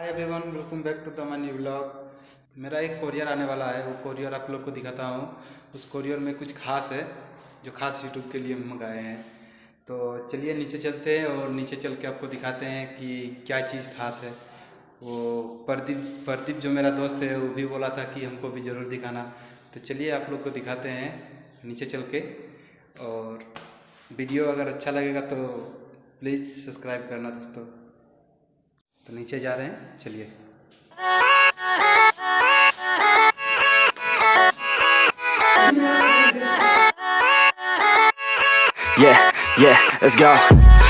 Hi everyone welcome back to the money blog मेरा एक courier आने वाला है, वो कोरियर आप लोग को दिखाता हूँ। उस कोरियर में कुछ खास है, जो खास यूट्यूब के लिए मंगाए हैं। तो चलिए नीचे चलते हैं और नीचे चल के आपको दिखाते हैं कि क्या चीज़ खास है। वो प्रदीप प्रदीप जो मेरा दोस्त है, वो भी बोला था कि हमको भी ज़रूर दिखाना। तो चलिए आप लोग को दिखाते हैं नीचे चल के। और वीडियो अगर अच्छा लगेगा तो प्लीज़ सब्सक्राइब करना दोस्तों। तो नीचे जा रहे हैं चलिए Yeah, yeah, let's go.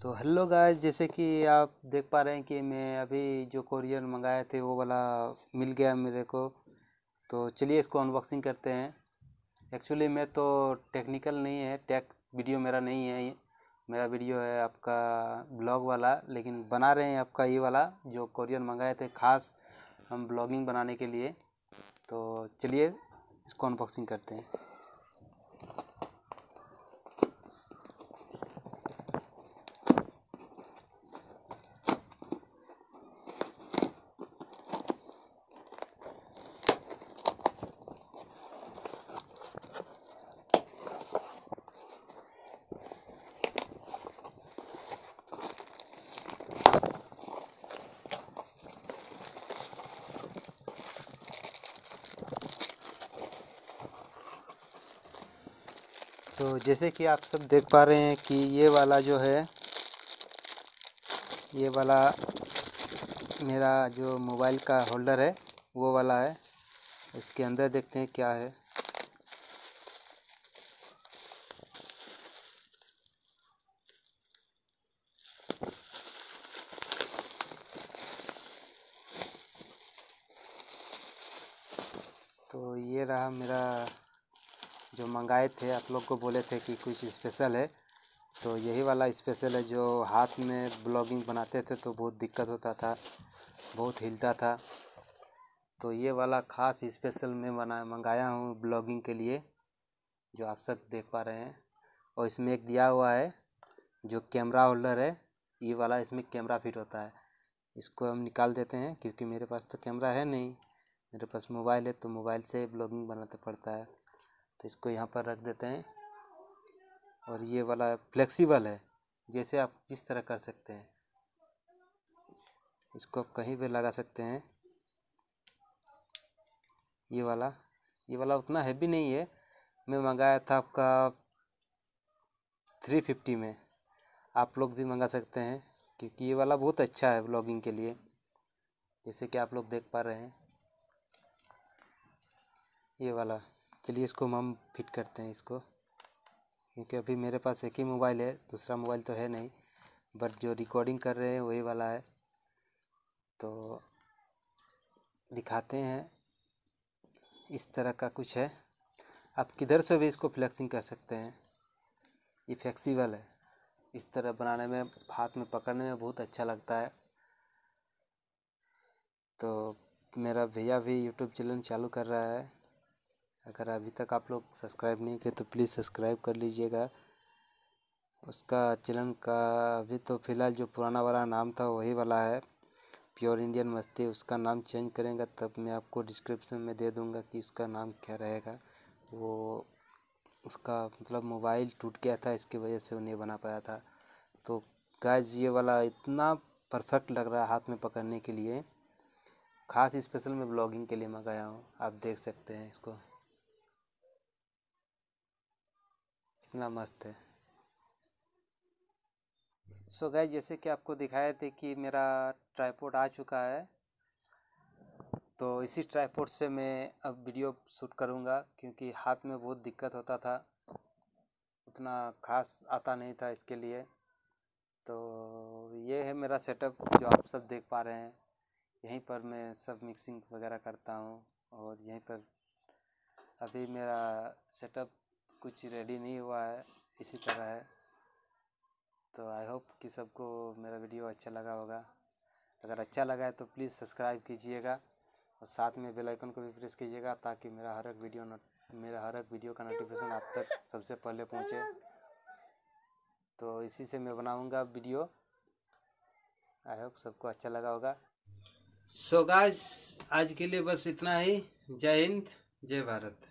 तो हेलो गाइस जैसे कि आप देख पा रहे हैं कि मैं अभी जो कोरियर मंगाए थे, वो वाला मिल गया मेरे को। तो चलिए इसको अनबॉक्सिंग करते हैं। एक्चुअली मैं तो टेक्निकल नहीं है टेक वीडियो मेरा नहीं है मेरा वीडियो है आपका ब्लॉग वाला, लेकिन बना रहे हैं आपका ये वाला, जो कोरियर मंगाए थे खास हम ब्लॉगिंग बनाने के लिए। तो चलिए इसको अनबॉक्सिंग करते हैं। तो जैसे कि आप सब देख पा रहे हैं कि ये वाला जो है, ये वाला मेरा जो मोबाइल का होल्डर है, वो वाला है। इसके अंदर देखते हैं क्या है। तो ये रहा मेरा जो मंगाए थे, आप लोग को बोले थे कि कुछ स्पेशल है। तो यही वाला स्पेशल है जो हाथ में ब्लॉगिंग बनाते थे तो बहुत दिक्कत होता था, बहुत हिलता था। तो ये वाला खास स्पेशल मैं बना, मंगाया हूँ ब्लॉगिंग के लिए, जो आप सब देख पा रहे हैं। और इसमें एक दिया हुआ है, जो कैमरा होल्डर है, ये वाला इसमें कैमरा फिट होता है। इसको हम निकाल देते हैं, क्योंकि मेरे पास तो कैमरा है नहीं, मेरे पास मोबाइल है तो मोबाइल से ब्लॉगिंग बनाते पड़ता है। तो इसको यहाँ पर रख देते हैं। और ये वाला फ्लेक्सिबल है, जैसे आप जिस तरह कर सकते हैं। इसको आप कहीं पे लगा सकते हैं। ये वाला ये वाला उतना हैवी नहीं है। मैं मंगाया था आपका थ्री फिफ्टी में। आप लोग भी मंगा सकते हैं, क्योंकि ये वाला बहुत अच्छा है ब्लॉगिंग के लिए, जैसे कि आप लोग देख पा रहे हैं। ये वाला। चलिए इसको हम फिट करते हैं इसको। क्योंकि अभी मेरे पास एक ही मोबाइल है, दूसरा मोबाइल तो है नहीं बट जो रिकॉर्डिंग कर रहे हैं, वही वाला है। तो दिखाते हैं, इस तरह का कुछ है। आप किधर से भी इसको फ्लेक्सिंग कर सकते हैं। ये फ्लेक्सिबल है। इस तरह बनाने में, हाथ में पकड़ने में बहुत अच्छा लगता है। तो मेरा भैया भी यूट्यूब चैनल चालू कर रहा है। अगर अभी तक आप लोग सब्सक्राइब नहीं किए तो प्लीज़ सब्सक्राइब कर लीजिएगा। उसका चैनल का अभी तो फ़िलहाल जो पुराना वाला नाम था वही वाला है। प्योर इंडियन मस्ती, उसका नाम चेंज करेंगे तब मैं आपको डिस्क्रिप्शन में दे दूँगा कि उसका नाम क्या रहेगा। वो उसका मतलब मोबाइल टूट गया था, इसकी वजह से वो नहीं बना पाया था। तो गाइस, ये वाला इतना परफेक्ट लग रहा है हाथ में पकड़ने के लिए। खास स्पेशल मैं ब्लॉगिंग के लिए मंगाया हूँ, आप देख सकते हैं इसको। कितना मस्त है। सो so गाइस जैसे कि आपको दिखाए थे कि मेरा ट्राईपोर्ट आ चुका है तो इसी ट्राईपोर्ट से मैं अब वीडियो शूट करूँगा, क्योंकि हाथ में बहुत दिक्कत होता था, उतना खास आता नहीं था इसके लिए। तो ये है मेरा सेटअप जो आप सब देख पा रहे हैं। यहीं पर मैं सब मिक्सिंग वगैरह करता हूँ, और यहीं पर अभी मेरा सेटअप कुछ रेडी नहीं हुआ है, इसी तरह है। तो आई होप कि सबको मेरा वीडियो अच्छा लगा होगा। अगर अच्छा लगा है तो प्लीज़ सब्सक्राइब कीजिएगा और साथ में बेल आइकन को भी प्रेस कीजिएगा ताकि मेरा हर एक वीडियो मेरा हर एक वीडियो का नोटिफिकेशन आप तक सबसे पहले पहुँचे। तो इसी से मैं बनाऊँगा वीडियो आई होप सबको अच्छा लगा होगा। सो so गाइस आज के लिए बस इतना ही। जय हिंद, जय भारत।